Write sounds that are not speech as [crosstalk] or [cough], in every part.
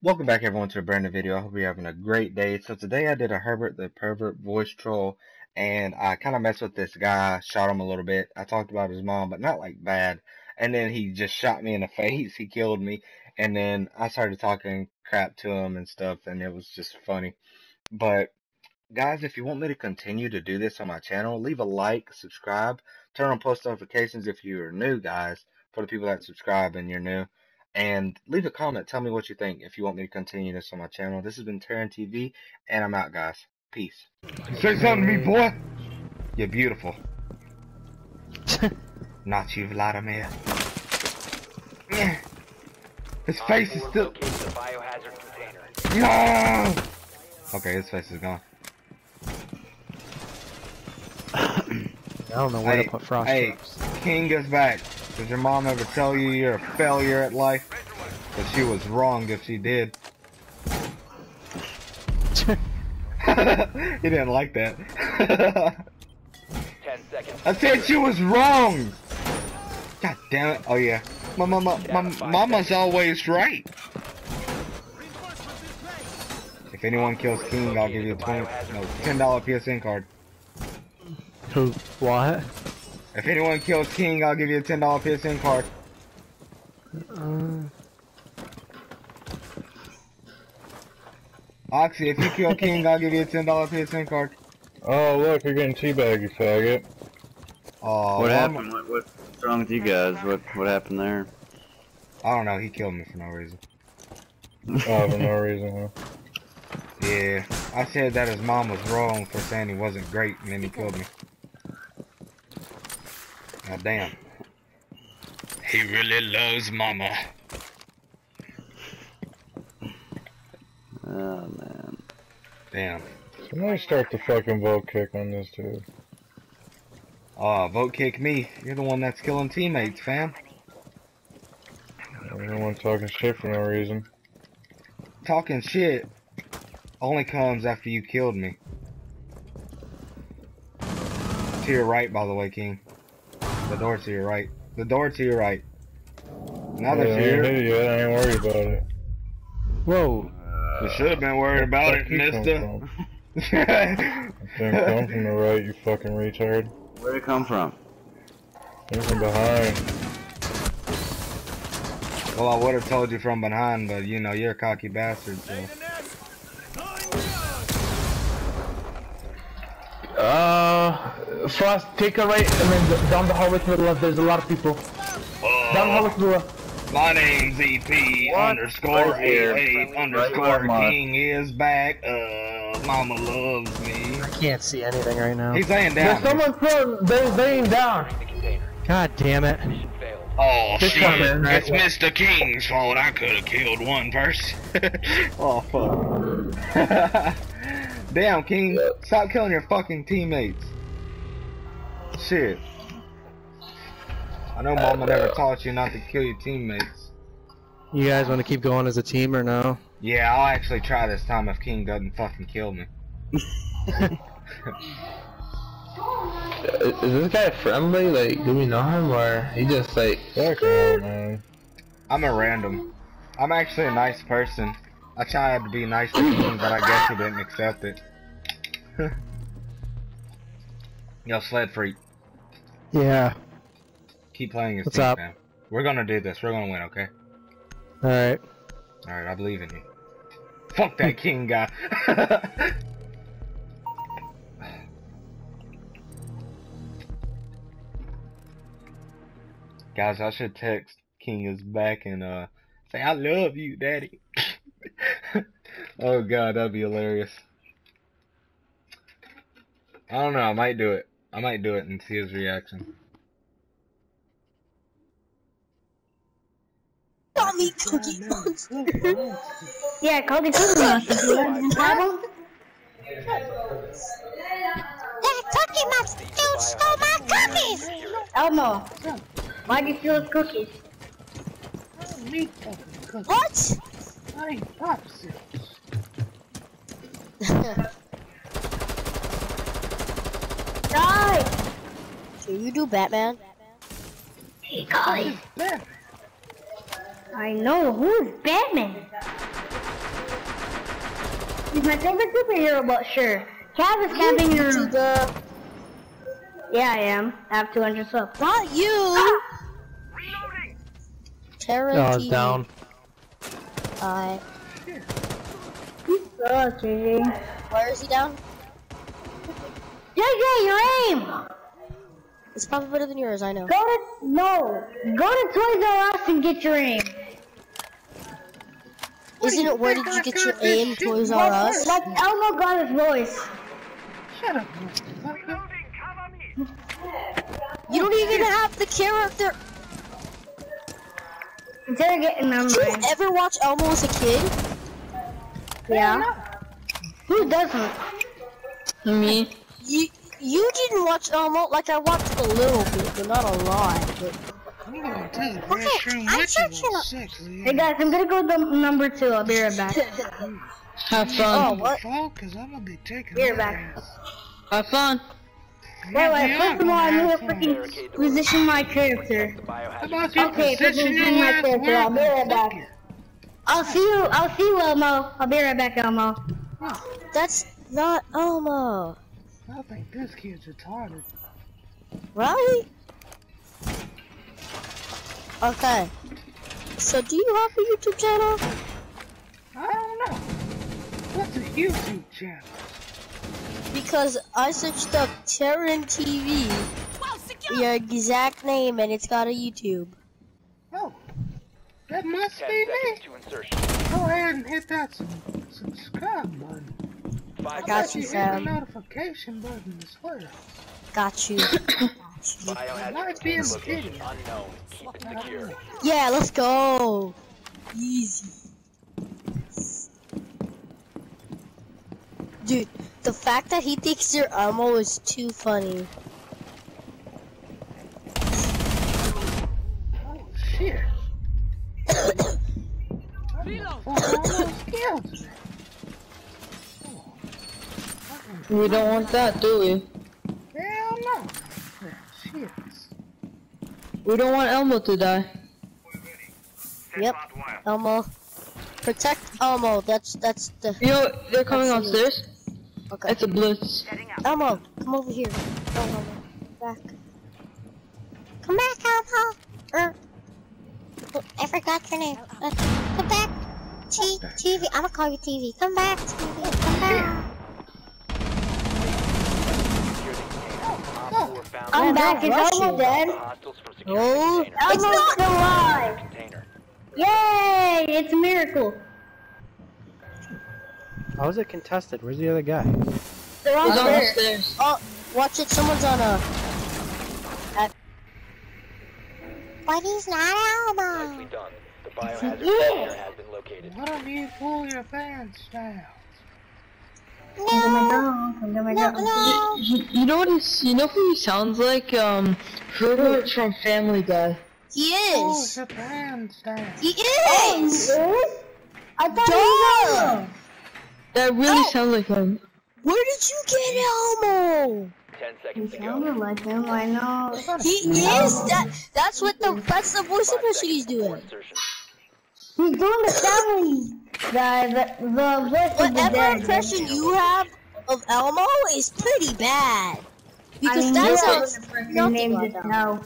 Welcome back everyone to a brand new video. I hope you're having a great day. So today I did a Herbert the Pervert voice troll and I kind of messed with this guy, shot him a little bit. I talked about his mom, but not like bad. And then he just shot me in the [laughs] face. He killed me. And then I started talking crap to him and stuff and it was just funny. But guys, if you want me to continue to do this on my channel, leave a like, subscribe, turn on post notifications if you're new guys, for the people that subscribe and you're new and leave a comment. Tell me what you think if you want me to continue this on my channel. This has been Terran TV, and I'm out, guys. Peace. Say something to me, boy. You're beautiful. [laughs] Not you, Vladimir. His face is still. No. Okay, his face is gone. I don't know where hey, to put frost hey, traps. King is back. Does your mom ever tell you you're a failure at life? But she was wrong if she did. [laughs] he didn't like that. [laughs] Ten seconds. I said she was wrong! God damn it. Oh yeah. My mama, my mama's always right. If anyone kills King, I'll give you a 20, no, $10 PSN card. Who? What? If anyone kills King, I'll give you a $10 PSN card. Uh, Oxy, if you kill King, I'll give you a $10 PSN card. Oh, look, you're getting teabagged, you faggot. Oh, What well, happened? What, what's wrong with you guys? What what happened there? I don't know. He killed me for no reason. Oh, for no reason, huh? Yeah, I said that his mom was wrong for saying he wasn't great, and then he killed me. God damn. He really loves mama. Oh man. Damn. Somebody start the fucking vote kick on this dude. Aw, vote kick me. You're the one that's killing teammates, fam. Everyone talking shit for no reason. Talking shit only comes after you killed me. To your right, by the way, King. The door to your right. The door to your right. Now Yeah, that I ain't you're hit it yet, I ain't worried about it. whoa. Uh, you should have been worried about it, the come mister. from? [laughs] Didn't come from the right, you fucking retard. Where'd it come from? Came from behind. well, I would have told you from behind, but you know, you're a cocky bastard, so. Uh, Frost, take a right and then down the hallway to the left. There's a lot of people. Down the hallway to the left. My name's EP underscore Right here. underscore Right where King is back. Uh, mama loves me. I can't see anything right now. He's laying There's down. someone front. They're laying down. God damn it. Oh This shit, one, man. it's Mr. King's fault. I could have killed one person. [laughs] oh fuck. [laughs] Damn, King, stop killing your fucking teammates. Shit. I know Mama never taught you not to kill your teammates. You guys want to keep going as a team or no? Yeah, I'll actually try this time if King doesn't fucking kill me. [laughs] Is this guy friendly? Like, do we know him or he just like? Fuck no, man. I'm a random. I'm actually a nice person. I tried to be nice to him, but I guess he didn't accept it. [laughs] Yo, Sled Freak, Yeah. keep playing his What's team, up? man. We're gonna do this. We're gonna win, okay? Alright. Alright, I believe in you. Fuck that [laughs] King guy. [laughs] Guys, I should text King is back and uh say I love you, Daddy. Oh god, that'd be hilarious. I don't know, I might do it. I might do it and see his reaction. Call me Cookie Monster. yeah, call me Cookie Monster. You want to problem? That Cookie Monster dude stole my cookies! Elmo, why did you steal his cookies? What? I ain't [laughs] Die! Can you do Batman? Hey, guys. I know, who's Batman? He's my favorite superhero, but sure. Cav is camping your room. Yeah, I am. I have 200 subs. Not you! Terra Oh, it's down. Alright. Oh, JJ. Where is he down? JJ, your aim! It's probably better than yours, I know. Go to, no. Go to Toys R Us and get your aim. Isn't it where did you get your aim, Toys R Us? Like Elmo got his voice. Shut up. You don't even have the character. Instead of getting them Did you ever watch Elmo as a kid? Yeah. Who doesn't? Me. You you didn't watch Elmo like I watched a little bit, but not a lot. But Okay, I'm searching. Hey guys, I'm gonna go to number two. I'll be right back. [laughs] Have fun. oh, fun. what? Be right back. Have fun. Wait, wait, first of all, I need to freaking position my character. Okay, position my character. I'll be right back. I'll see you. I'll see you, Elmo. I'll be right back, Elmo. Oh. That's not Elmo. I think this kid's retarded. Right? Okay. So do you have a YouTube channel? I don't know. What's a YouTube channel? Because I searched up Terran TV, your exact name, and it's got a YouTube. Oh, that must be me. Go ahead and hit that subscribe button. I bet got you, hit the notification button as well. Got you. [coughs] Got you. It might be in the. Yeah, let's go. Easy. Dude, the fact that he thinks your ammo is too funny. Oh shit. Oh, almost killed me. We don't want that, do we? Hell no. Shit. We don't want Elmo to die. Yep, Elmo. Protect Elmo. That's that's the. You know, they're coming That's upstairs. Okay. It's a blitz. Elmo, come over here. Go, Elmo. Back. Come back, Elmo. Er, I forgot your name. Uh, come back. T TV. I'm gonna call you TV. Come back, TV. Come back. I'm back. Is Elmo dead? Oh, Elmo's still alive. Yay! It's a miracle. How is it contested? Where's the other guy? They're He's on the upstairs. stairs. oh, watch it. Someone's on a. But he's not Elmo. Why don't you pull your pants down? No. No, no. You, you know what he's, you know who he sounds like? Um, Herbert from Family Guy. He is. your pants down. He Oh, is. I thought he was Duh. Elmo. That really Oh. sounds like him. Where did you get Elmo? He sounded like him, I know. He is. That. That's what the. That's the voice impression he's doing. He's doing the family guy, the, the voice of the Whatever impression you have of Elmo is pretty bad. I Because mean, that you sounds have a person nothing named that. now.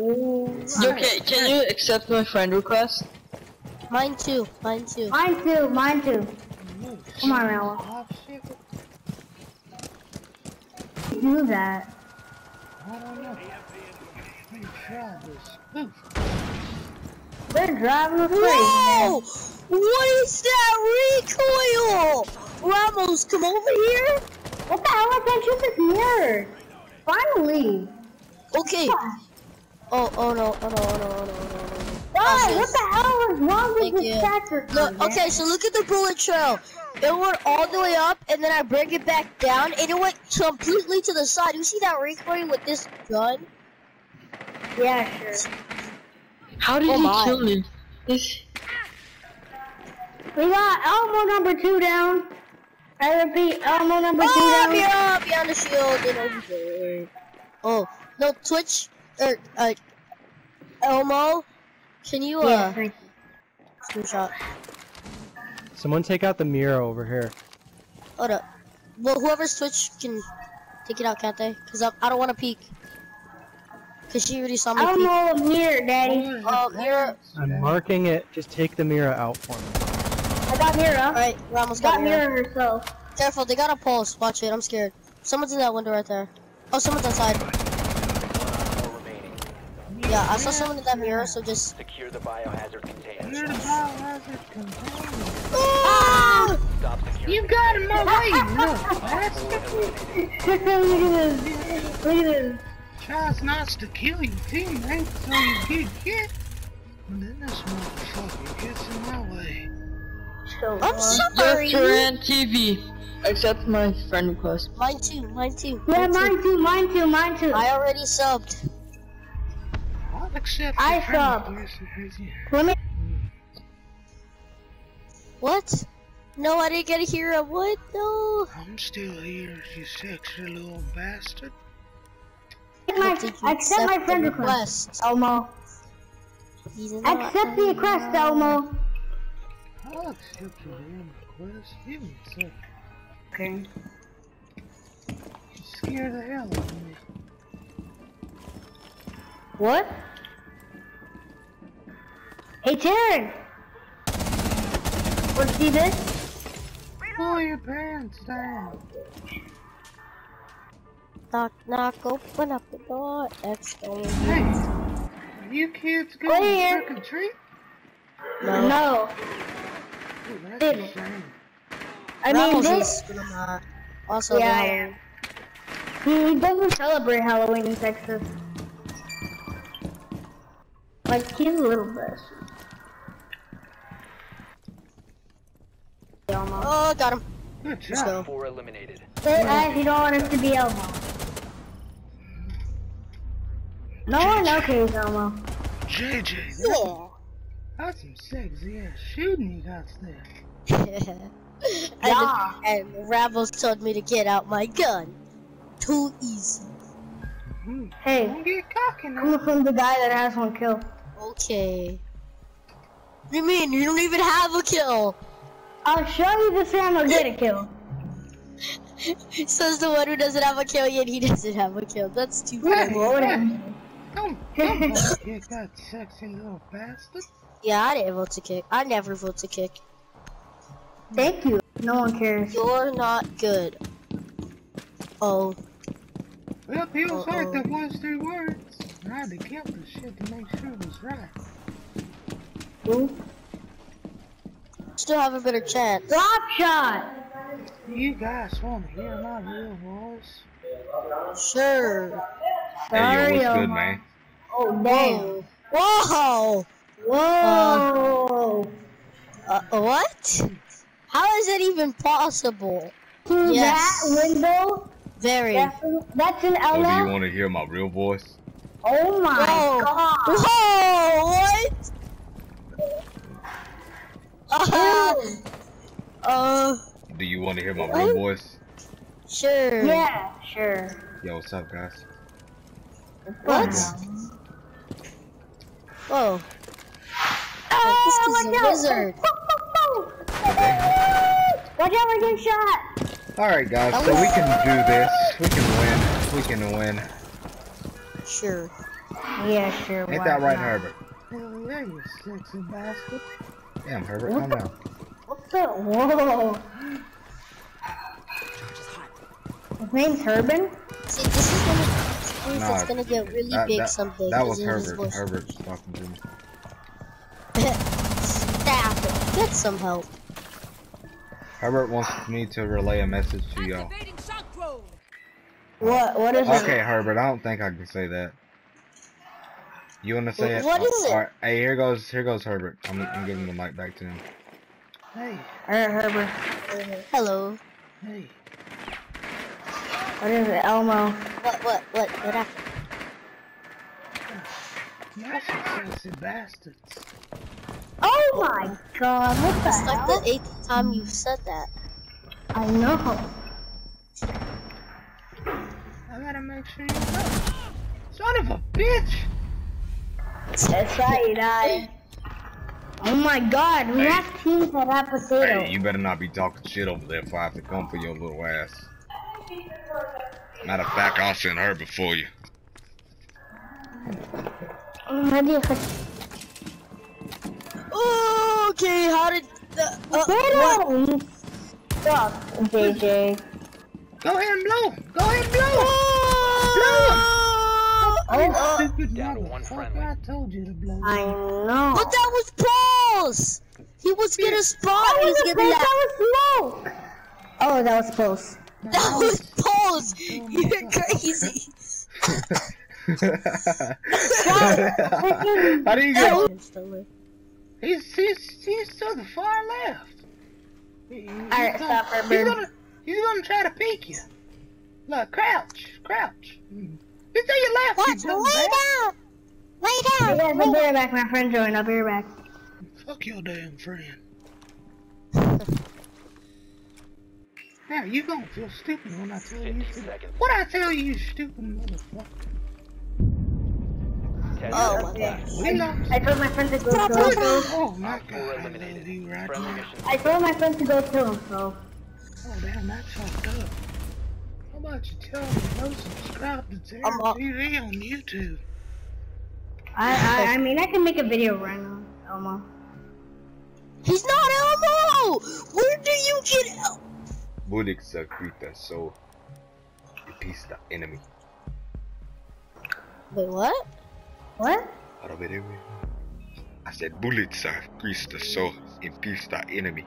Ooh. Okay, can you accept my friend request? Mine too. Mine too. Mine too, mine too. Come on, Ella. Oh. Do that. I don't know. Let me try this. Ooh. They're driving crazy, Whoa! What is that recoil? Ramos, come over here. What the hell? I can't shoot this mirror. Finally. Okay. Oh, oh no, oh no, oh no, oh no, oh no, oh no. Oh, Guys, what the hell is wrong with Thank this tractor? Look, okay, so look at the bullet trail. It went all the way up, and then I bring it back down, and it went completely to the side. You see that recoil with this gun? Yeah, sure. How did Oh he my. kill me? He's, We got Elmo number two down. I repeat, Elmo number two Oh, down. yeah, behind the shield and over there. Oh, no, Twitch, or, uh, Elmo, can you, Yeah, uh, thank screenshot? Someone take out the mirror over here. Hold up. Well, whoever's Twitch can take it out, can't they? Cause I, I don't want to peek. Cause she already saw me I don't peek. know a mirror, Daddy. Oh, mirror. Uh, I'm marking it. Just take the mirror out for me. I got mirror. Alright, Ramos got Got mirror. mirror herself. Careful, they got a pulse. Watch it, I'm scared. Someone's in that window right there. Oh, someone's outside. Yeah, I saw someone in that mirror, so just. Secure the biohazard container. You're the biohazard container. Stop You the got him container. away, look. That's [laughs] Look at this. Look at this. Tries not to kill your teammates so you get hit. And then this motherfucker gets in my way. So, I'm uh, sorry. TV. Accept my friend request. Mine too, mine too. Yeah, mine too, mine too, mine too. I already subbed. I'll accept I your friend sub. request if you- Let me. What? No, I didn't get a hero. What? No. I'm still here, you sexy little bastard. My, Did accept my the friend request, request? Elmo. He's in the Accept the request, Elmo. I'll accept your request. Give me a second. Okay. You scare the hell out of me. What? Hey, Taryn. Want to see this? Pull your pants down. Knock, knock, open up the door. Excellent. Hey, are you kids Go going here. trick or treat? No. No. Ooh, that's it. I mean, Ramos this. is, but I'm not. Also, Yeah, I Halloween. am. He doesn't celebrate Halloween in Texas. Like, he's a little bit. Elmo. Oh, got him. Good Let's job. go. Four eliminated. Say that if you don't want us to be Elmo. No one okays Elmo. JJ, Yeah. that's some sexy ass shooting you got there. [laughs] Yeah. and Ravos told me to get out my gun. Too easy. Hmm. Hey, Don't get cocky now. coming from the guy that has one kill. Okay. What do you mean? You don't even have a kill. I'll show you the time I'll get a kill. [laughs] Says the one who doesn't have a kill yet he doesn't have a kill. That's too Hey, funny. Well, whatever. Don't, don't [laughs] vote kick that sexy little bastard. Yeah, I didn't vote to kick. I never vote to kick. Thank you. No one cares. You're not good. Oh, Well, people Uh-oh. like the ones three words. I had to count the shit to make sure it was right. Ooh. still have a better chance. Drop shot. You guys want to hear my real voice? Sure. Hey, yo, what's good, man? Oh, dang. Whoa! Whoa. Uh, what? How is that even possible? to Yes. that window, Very. that's, that's an Oh, do you want to hear my real voice? Oh my Whoa. god. Whoa! What? Uh, [laughs] uh, Do you want to hear my real voice? sure. Yeah, sure. Yo, what's up, guys? What? Whoa. Oh, this oh, is watch a out. wizard. Watch out, we're getting shot. Alright, guys, so we can do this. We can win. We can win. Sure. Yeah, sure. Ain't that right, not? Herbert? Hell yeah, you sexy bastard. Damn, Herbert, calm down. What's up? Whoa. His name's Herbin? This Nah, it's gonna get really That, big that, someday. that 'cause was of his Herbert. voice. Herbert's talking to me. [laughs] Stop it. Get some help. Herbert wants me to relay a message to y'all. What? What is Okay, it? Herbert, I don't think I can say that. You wanna say it? What is it? Alright, hey, here goes, here goes Herbert. I'm, I'm giving the mic back to him. Hey, Alright, Herbert. Hello. hey. What is it? Elmo. What, what, what, what happened? Y'all some bastards. Oh my oh. god, what the It's like hell? the eighth time you've said that. I know. I gotta make sure you know. Son of a bitch! That's right, I. Oh my god, we Hey. have teams that have potato. Hey, you better not be talking shit over there if I have to come for your little ass. Matter of fact, I'll send her before you. Maybe if Okay, how did the uh, what? potato. Stop, JJ. Go ahead and blow. Go ahead and blow. Oh, Stupid Down one friendly. I told you to blow. I know. But that was Paul's. He was gonna spawn. That He was was, gonna. that was smoke. Oh, that was close. That was Paul's. You're oh crazy. How do you That get? He's, he's, he's to the far left. He- he's Alright, gonna- stop her, He's gonna, he's gonna try to peek you. Look, crouch, crouch. He's to your left, What? you Lay down. Lay down. guys, I'll be right back. My friend joined. I'll be right back. Fuck your damn friend. Now you gonna feel stupid when I tell you. 15 seconds. What I tell you, you stupid motherfucker? 10 Oh seconds my left. gosh. You know. I told my friend to go Stop kill it. him. Oh my god, I love you right now. I told my friend to go kill him, so. Oh damn, that's fucked up. How about you tell me go subscribe to Terran TV on YouTube? I, I I mean I can make a video right now, Elmo. He's not Elmo. Where do you get? El- Bullets are creature, so peace the enemy. Wait, what? What? I said bullets are creature, so peace the enemy.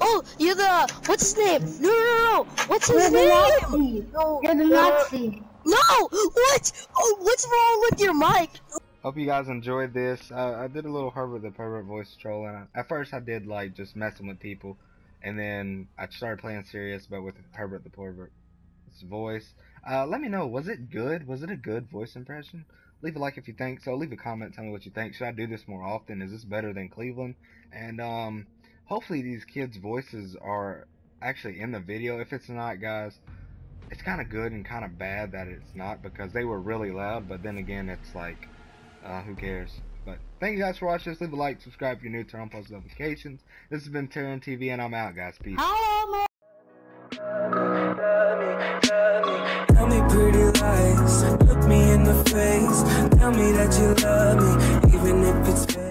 Oh, you're the what's his name? No, no, no, no. What's his You're the name? Nazi. You're the Nazi. No, what? Oh, what's wrong with your mic? Hope you guys enjoyed this. Uh, I did a little Herbert the Pervert voice troll, and I, at first I did like just messing with people, and then I started playing serious, but with Herbert the Pervert's voice. Uh, let me know, was it good? Was it a good voice impression? Leave a like if you think so. Leave a comment, tell me what you think. Should I do this more often? Is this better than Cleveland? And um, hopefully these kids' voices are actually in the video. If it's not, guys, it's kind of good and kind of bad that it's not because they were really loud. But then again, it's like uh, who cares? But thank you guys for watching this. Leave a like, subscribe if you're new, turn on post notifications. This has been Terran TV, and I'm out, guys. Peace. Hi, Elmo. Tell me pretty lies, look me in the face. Tell me that you love me, even if it's fake.